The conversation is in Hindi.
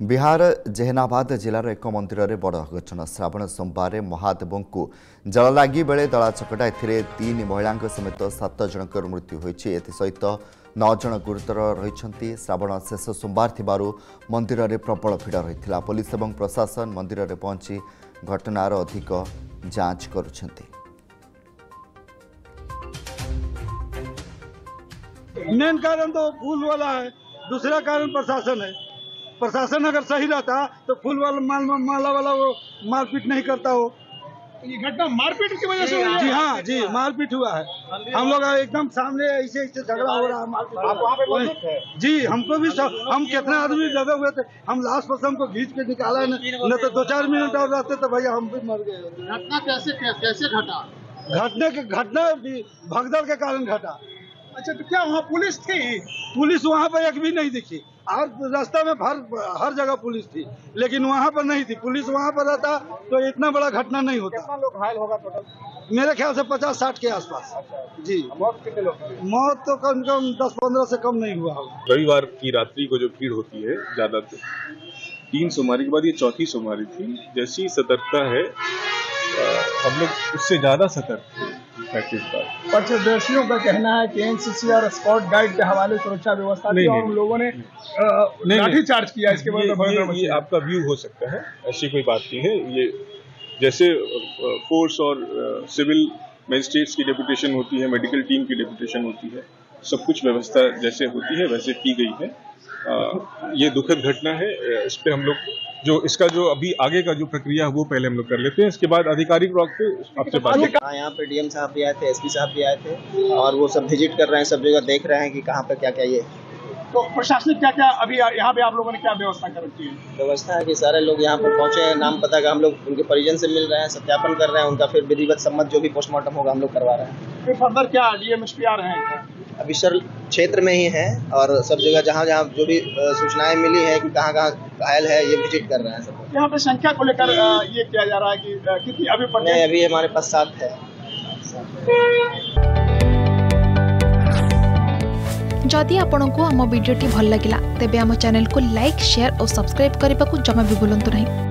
ବିହାର ଜେହେନାବାଦ ଜିଲ୍ଲାର ଏକ ମନ୍ଦିରରେ ବଡ଼ ଅଘଟଣ ଶ୍ରାବଣ ସୋମବାରରେ ମହାଦେବଙ୍କୁ ଜଳ ଲାଗି ବେଳେ ଦଳା ଚକଟା ଏଥିରେ ତିନି ମହିଳାଙ୍କ ସମେତ ସାତ ଜଣଙ୍କର ମୃତ୍ୟୁ ହୋଇଛି ଏଥିସହିତ ନଅ ଜଣ ଗୁରୁତର ରହିଛନ୍ତି ଶ୍ରାବଣ ଶେଷ ସୋମବାର ଥିବାରୁ ମନ୍ଦିରରେ ପ୍ରବଳ ଭିଡ଼ ରହିଥିଲା ପୋଲିସ ଏବଂ ପ୍ରଶାସନ ମନ୍ଦିରରେ ପହଞ୍ଚି ଘଟଣାର ଅଧିକ ଯାଞ୍ଚ କରୁଛନ୍ତି मेन कारण तो फूल वाला है दूसरा कारण प्रशासन है प्रशासन अगर सही रहता तो फूल वाला माल माला वाला वो मारपीट नहीं करता हो ये घटना मारपीट की वजह से हुई है? जी हाँ जी मारपीट हुआ है। हम लोग एकदम सामने ऐसे ऐसे झगड़ा हो रहा है मारपीट आप वहाँ पे वही- मौजूद थे? जी हमको भी सब हम कितने आदमी लगे हुए थे हम लास्ट बस को खींच के निकाला न न तो दो चार मिनट और रहते तो भैया हम भी मर गए। घटना कैसे कैसे घटा? घटने के घटना भी भगदड़ के कारण घटा। अच्छा तो क्या वहाँ पुलिस थी? पुलिस वहाँ पर एक भी नहीं दिखी। हर रास्ता में हर हर जगह पुलिस थी लेकिन वहाँ पर नहीं थी। पुलिस वहाँ पर रहता तो इतना बड़ा घटना नहीं होता। लोग घायल होगा टोटल मेरे ख्याल से पचास साठ के आसपास। जी। मौत कितने लोग मौत तो कम से कम दस पंद्रह से कम नहीं हुआ होगा। रविवार की रात्रि को जो भीड़ होती है ज़्यादातर तीन सोमवारी के बाद ये चौथी सोमवारी थी। जैसी सतर्कता है हम लोग उससे ज़्यादा सतर्क थे। प्रैक्टिस बार पक्षदर्शियों का कहना है कि एनसीसी और स्कॉट गाइड के हवाले सुरक्षा व्यवस्था थी नहीं, और उन लोगों ने नहीं, लाठी चार्ज किया इसके बाद ये, ये, ये आपका व्यू हो सकता है ऐसी कोई बात नहीं है। ये जैसे फोर्स और सिविल मजिस्ट्रेट्स की डेपुटेशन होती है मेडिकल टीम की डेपुटेशन होती है सब कुछ व्यवस्था जैसे होती है वैसे की गई है। अ, ये दुखद घटना है इस पर हम लोग जो इसका जो अभी आगे का जो प्रक्रिया है वो पहले हम लोग कर लेते हैं। इसके बाद आधिकारिक तौर पे आपसे बात हाँ यहाँ पे डीएम साहब भी आए थे एसपी साहब भी आए थे और वो सब विज़िट कर रहे हैं सब जगह देख रहे हैं कि कहाँ पे क्या क्या ये। तो प्रशासनिक क्या क्या अभी यहाँ पे आप लोगों ने क्या व्यवस्था कर रखी है? व्यवस्था है कि सारे लोग यहाँ पर पहुँचे हैं नाम पता का हम लोग उनके परिजन से मिल रहे हैं सत्यापन कर रहे हैं उनका फिर विधिवत सम्मत जो भी पोस्टमार्टम होगा हम लोग करवा रहे हैं। फिर फर्दर क्या डीएम एस पी आ रहे हैं? अभी सर क्षेत्र में ही है और सब जगह जहाँ जहाँ जो भी सूचनाएँ मिली है कि कहाँ कहाँ घायल है ये विज़िट कर रहे हैं सब। यहाँ पे संख्या को लेकर ये किया जा रहा है कि कितनी अभी नहीं अभी हमारे पास सात है। जदि आपंक आम भिडी भल लगा तेब आम चैनल को लाइक शेयर और सब्सक्राइब करने को जमा भी भूलु नहीं।